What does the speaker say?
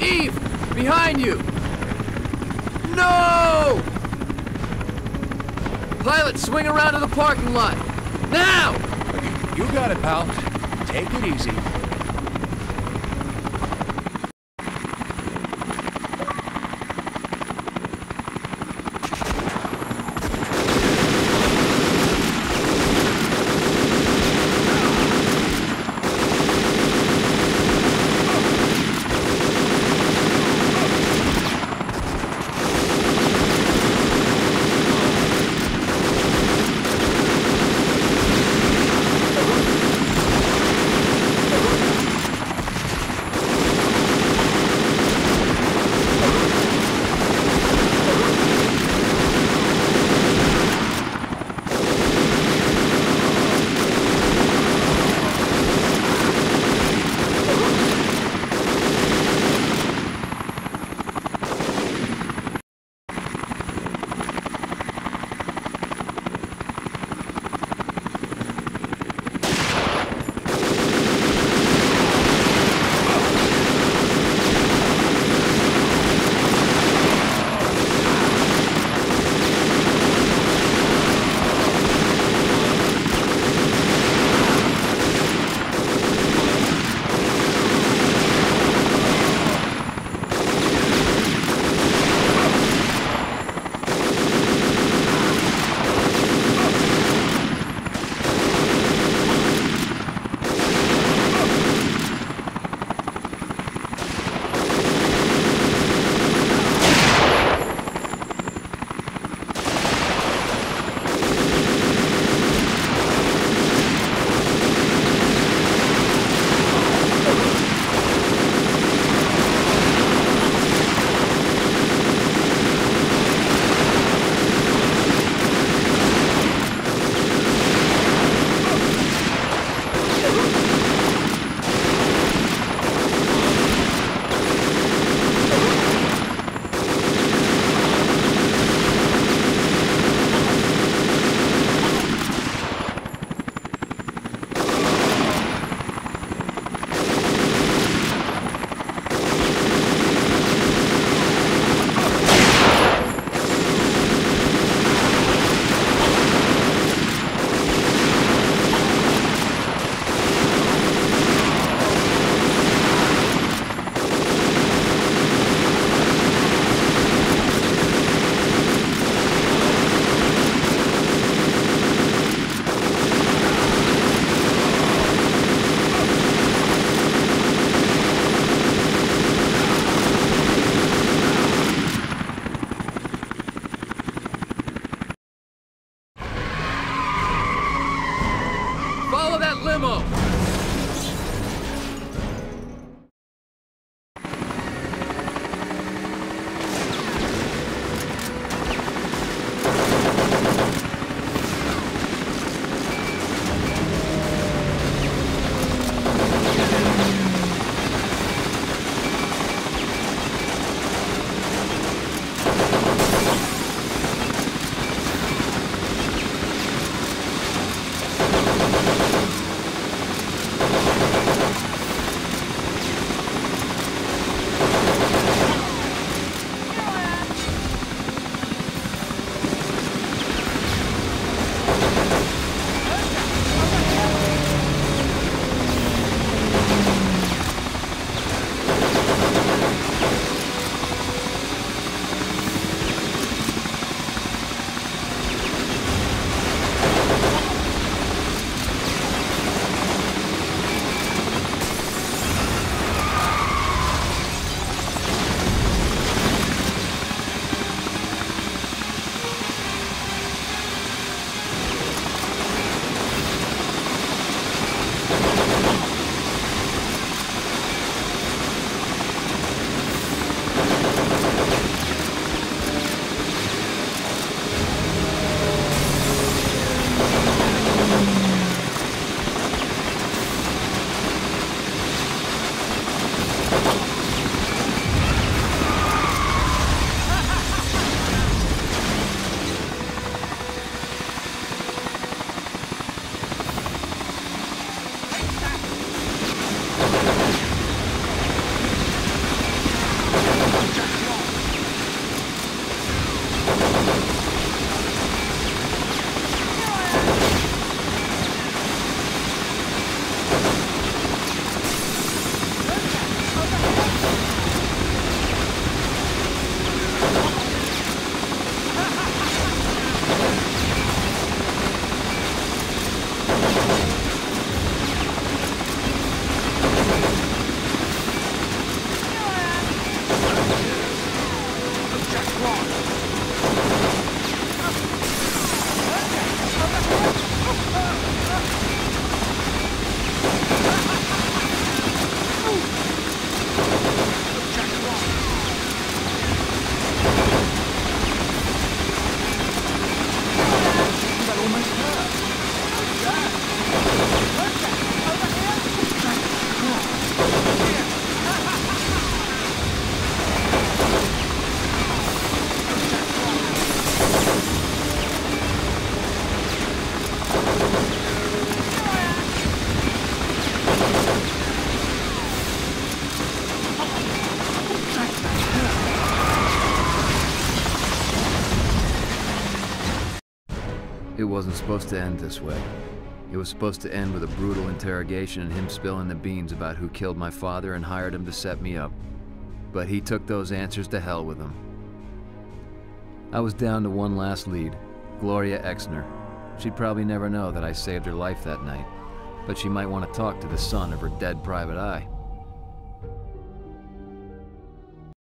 Eve! Behind you! No! Pilot, swing around to the parking lot! Now! You got it, pal. Take it easy. Limo! It wasn't supposed to end this way. It was supposed to end with a brutal interrogation and him spilling the beans about who killed my father and hired him to set me up. But he took those answers to hell with him. I was down to one last lead Gloria Exner. She'd probably never know that I saved her life that night, but she might want to talk to the son of her dead private eye.